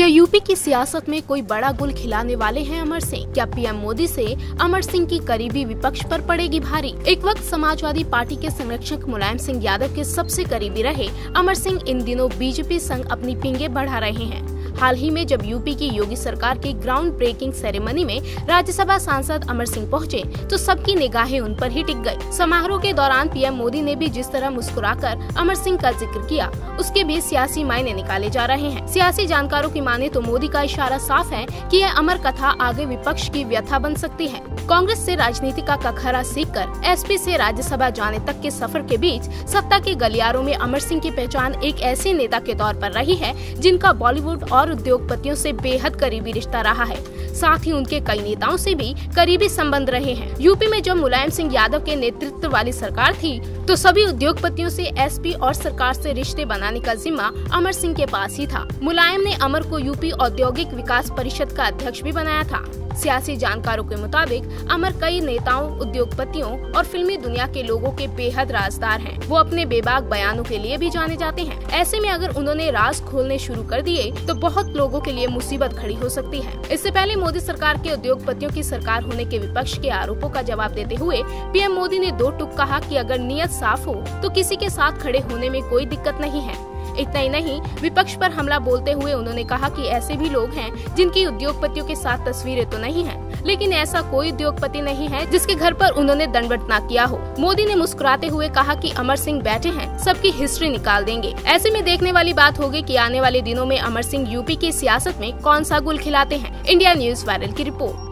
क्या यूपी की सियासत में कोई बड़ा गुल खिलाने वाले हैं अमर सिंह? क्या पीएम मोदी से अमर सिंह की करीबी विपक्ष पर पड़ेगी भारी? एक वक्त समाजवादी पार्टी के संरक्षक मुलायम सिंह यादव के सबसे करीबी रहे अमर सिंह इन दिनों बीजेपी संग अपनी पिंगे बढ़ा रहे हैं। हाल ही में जब यूपी की योगी सरकार की ग्राउंड ब्रेकिंग सेरेमनी में राज्यसभा सांसद अमर सिंह पहुँचे, तो सबकी निगाहें उन पर ही टिक गई समारोह के दौरान पीएम मोदी ने भी जिस तरह मुस्कुराकर अमर सिंह का ज़िक्र किया उसके भी सियासी मायने निकाले जा रहे हैं। सियासी जानकारों की माने तो मोदी का इशारा साफ़ है की यह अमर कथा आगे विपक्ष की व्यथा बन सकती है। कांग्रेस से राजनीति का कखरा सीख सीखकर एसपी से राज्यसभा जाने तक के सफ़र के बीच सत्ता के गलियारों में अमर सिंह की पहचान एक ऐसे नेता के तौर पर रही है, जिनका बॉलीवुड और उद्योगपतियों से बेहद करीबी रिश्ता रहा है। साथ ही उनके कई नेताओं से भी करीबी संबंध रहे हैं। यूपी में जब मुलायम सिंह यादव के नेतृत्व वाली सरकार थी तो सभी उद्योगपतियों से एसपी और सरकार से रिश्ते बनाने का जिम्मा अमर सिंह के पास ही था। मुलायम ने अमर को यूपी औद्योगिक विकास परिषद का अध्यक्ष भी बनाया था। सियासी जानकारों के मुताबिक, अमर कई नेताओं, उद्योगपतियों और फिल्मी दुनिया के लोगों के बेहद राजदार हैं। वो अपने बेबाक बयानों के लिए भी जाने जाते हैं। ऐसे में अगर उन्होंने राज खोलने शुरू कर दिए तो बहुत लोगों के लिए मुसीबत खड़ी हो सकती है। इससे पहले मोदी सरकार के उद्योगपतियों की सरकार होने के विपक्ष के आरोपों का जवाब देते हुए, पीएम मोदी ने दो टुक कहा कि अगर नियत साफ़ हो तो किसी के साथ खड़े होने में कोई दिक्कत नहीं है। इतना ही नहीं विपक्ष पर हमला बोलते हुए उन्होंने कहा कि ऐसे भी लोग हैं जिनकी उद्योगपतियों के साथ तस्वीरें तो नहीं हैं, लेकिन ऐसा कोई उद्योगपति नहीं है जिसके घर पर उन्होंने दंडवट न किया हो। मोदी ने मुस्कुराते हुए कहा कि अमर सिंह बैठे हैं सबकी हिस्ट्री निकाल देंगे। ऐसे में देखने वाली बात होगी कि आने वाले दिनों में अमर सिंह यूपी की सियासत में कौन सा गुल खिलाते हैं। इंडिया न्यूज़ वायरल की रिपोर्ट।